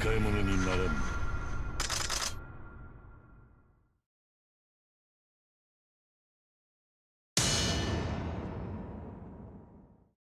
使い物にならん